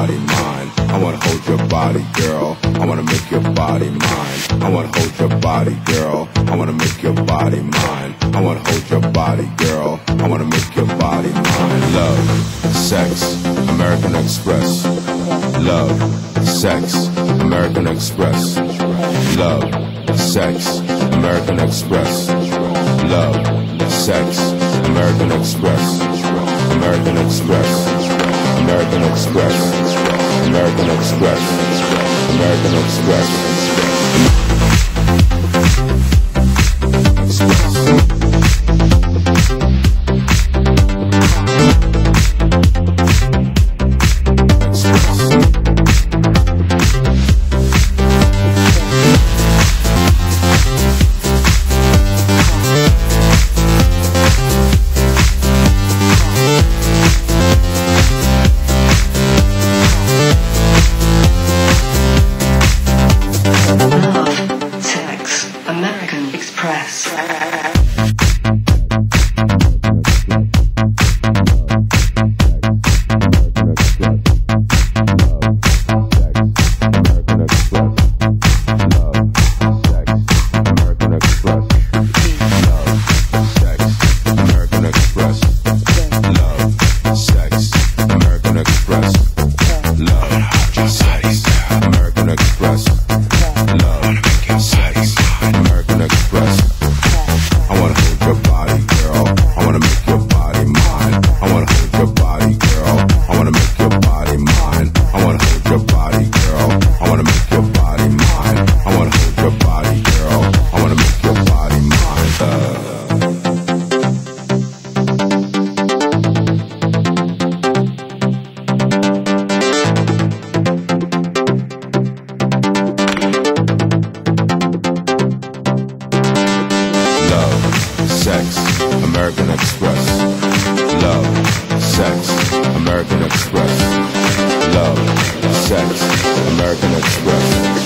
body mine. I wanna hold your body, girl. I wanna make your body mine. I wanna hold your body, girl. I wanna make your body mine. I wanna hold your body, girl. I wanna make your body mine. Love, sex, American Express. Love, sex, American Express. Love, sex, American Express. Love, sex, American Express. American Express. American Express, American Express, American Express. American Express. Love, sex, American Express. Love, sex, American Express.